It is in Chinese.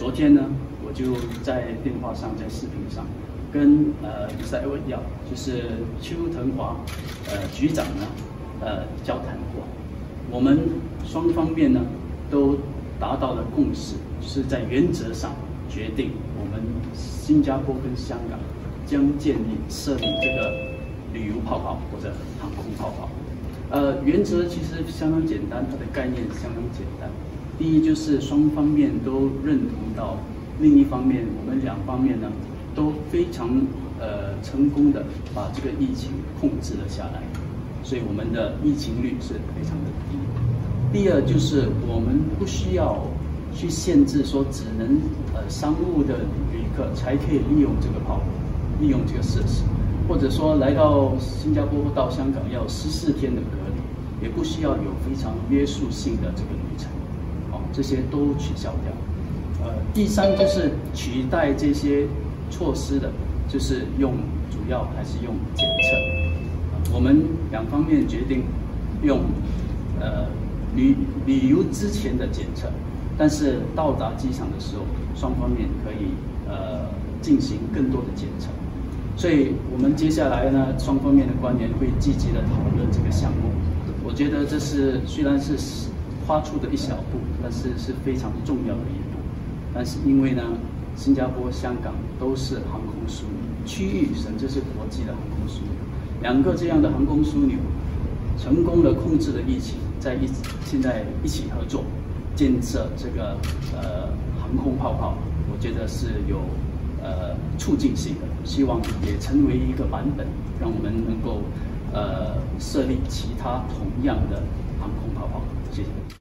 昨天呢，我就在电话上，在视频上，跟呃塞维亚，就是邱腾华，呃局长呢，呃交谈过。我们双方面呢，都达到了共识，是在原则上决定，我们新加坡跟香港将建立设立这个旅游泡泡或者航空泡泡。呃，原则其实相当简单，它的概念相当简单。第一就是双方面都认同到，另一方面我们两方面呢都非常呃成功的把这个疫情控制了下来，所以我们的疫情率是非常的低。第二就是我们不需要去限制说只能呃商务的旅客才可以利用这个泡，利用这个设施，或者说来到新加坡到香港要十四天的隔离，也不需要有非常约束性的这个旅程。这些都取消掉，呃，第三就是取代这些措施的，就是用主要还是用检测。我们两方面决定用呃旅旅游之前的检测，但是到达机场的时候，双方面可以呃进行更多的检测。所以我们接下来呢，双方面的官员会积极的讨论这个项目。我觉得这是虽然是。发出的一小步，但是是非常重要的一步。但是因为呢，新加坡、香港都是航空枢纽，区域甚至是国际的航空枢纽，两个这样的航空枢纽，成功的控制了疫情，在一现在一起合作，建设这个呃航空泡泡，我觉得是有呃促进性的，希望也成为一个版本，让我们能够呃设立其他同样的航空泡泡。谢谢。